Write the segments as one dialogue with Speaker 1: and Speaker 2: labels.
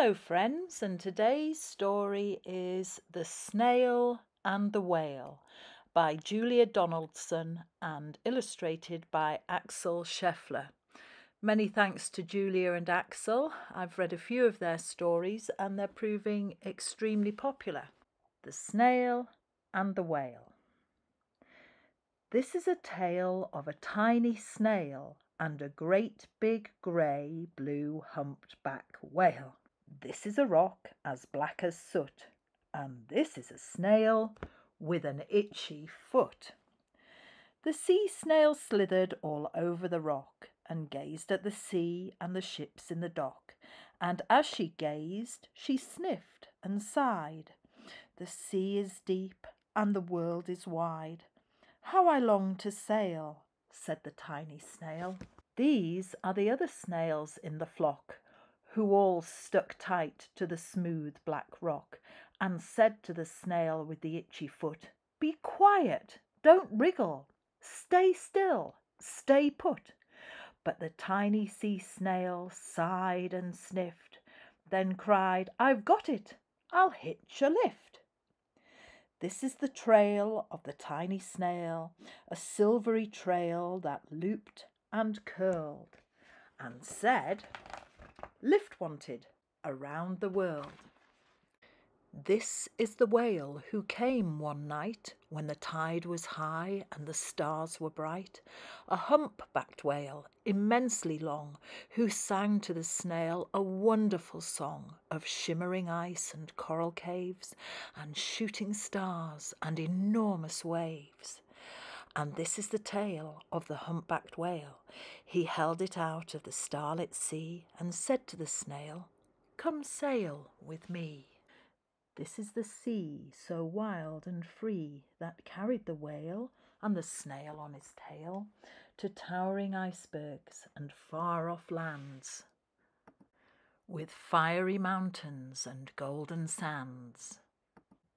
Speaker 1: Hello, friends, and today's story is The Snail and the Whale by Julia Donaldson and illustrated by Axel Scheffler. Many thanks to Julia and Axel. I've read a few of their stories and they're proving extremely popular. The Snail and the Whale. This is a tale of a tiny snail and a great big grey blue humped back whale. This is a rock as black as soot, and this is a snail with an itchy foot. The sea snail slithered all over the rock and gazed at the sea and the ships in the dock, and as she gazed, she sniffed and sighed. The sea is deep and the world is wide. How I long to sail, said the tiny snail. These are the other snails in the flock who all stuck tight to the smooth black rock, and said to the snail with the itchy foot, Be quiet, don't wriggle, stay still, stay put. But the tiny sea snail sighed and sniffed, then cried, I've got it, I'll hitch a lift. This is the trail of the tiny snail, a silvery trail that looped and curled and said, Lift wanted around the world. This is the whale who came one night when the tide was high and the stars were bright, a hump-backed whale, immensely long, who sang to the snail a wonderful song of shimmering ice and coral caves and shooting stars and enormous waves. And this is the tale of the humpbacked whale. He held it out of the starlit sea and said to the snail, Come sail with me. This is the sea so wild and free that carried the whale and the snail on his tail to towering icebergs and far off lands with fiery mountains and golden sands.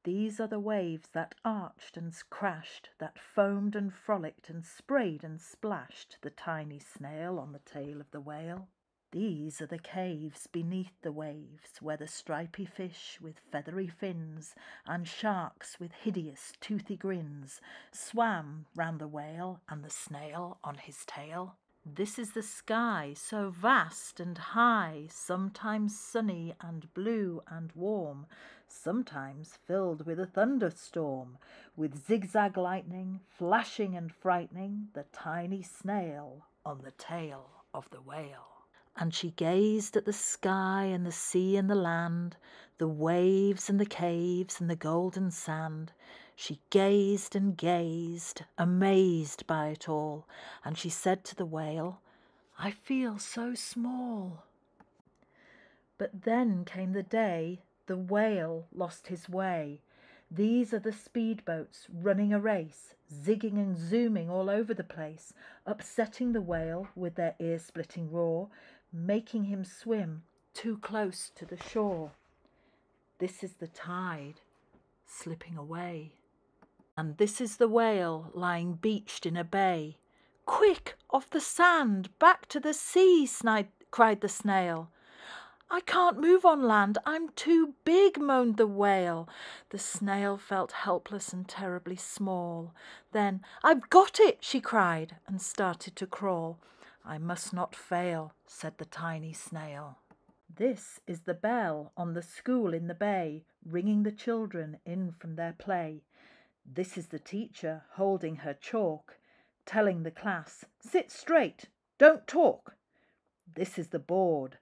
Speaker 1: These are the waves that arched and crashed, that foamed and frolicked and sprayed and splashed the tiny snail on the tail of the whale. These are the caves beneath the waves, where the stripy fish with feathery fins and sharks with hideous toothy grins swam round the whale and the snail on his tail. This is the sky, so vast and high, sometimes sunny and blue and warm, sometimes filled with a thunderstorm, with zigzag lightning, flashing and frightening the tiny snail on the tail of the whale. And she gazed at the sky and the sea and the land, the waves and the caves and the golden sand. She gazed and gazed, amazed by it all, and she said to the whale, I feel so small. But then came the day the whale lost his way. These are the speedboats running a race, zigging and zooming all over the place, upsetting the whale with their ear splitting roar, making him swim too close to the shore. This is the tide slipping away. And this is the whale lying beached in a bay. Quick, off the sand, back to the sea, snide, cried the snail. I can't move on land, I'm too big, moaned the whale. The snail felt helpless and terribly small. Then, I've got it, she cried, and started to crawl. I must not fail, said the tiny snail. This is the bell on the school in the bay, ringing the children in from their play. This is the teacher holding her chalk, telling the class, sit straight, don't talk. This is the board,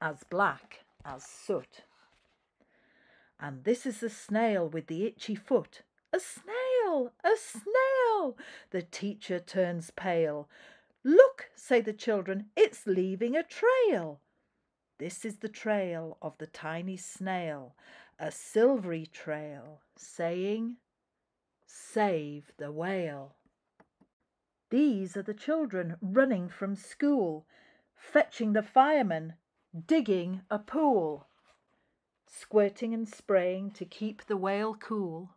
Speaker 1: as black as soot. And this is the snail with the itchy foot. A snail! A snail! The teacher turns pale. Look, say the children, it's leaving a trail. This is the trail of the tiny snail, a silvery trail, saying, Save the whale. These are the children running from school, fetching the firemen, digging a pool, squirting and spraying to keep the whale cool.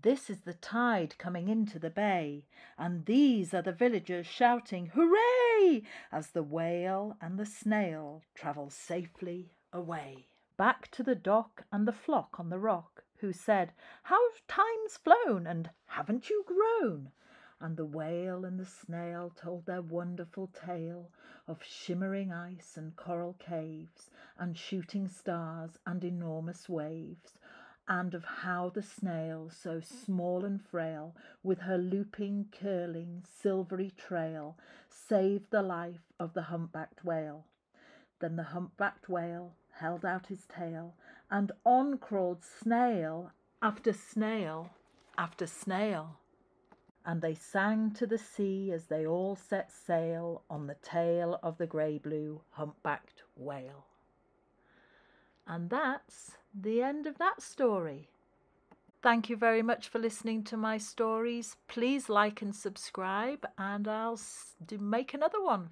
Speaker 1: This is the tide coming into the bay, and these are the villagers shouting hooray as the whale and the snail travel safely away. Back to the dock and the flock on the rock, who said, How time's flown, and haven't you grown? And the whale and the snail told their wonderful tale of shimmering ice and coral caves, and shooting stars and enormous waves, and of how the snail, so small and frail, with her looping, curling, silvery trail, saved the life of the humpbacked whale. Then the humpbacked whale held out his tail, and on crawled snail after snail after snail. And they sang to the sea as they all set sail on the tail of the grey blue humpbacked whale. And that's the end of that story. Thank you very much for listening to my stories. Please like and subscribe, and I'll make another one.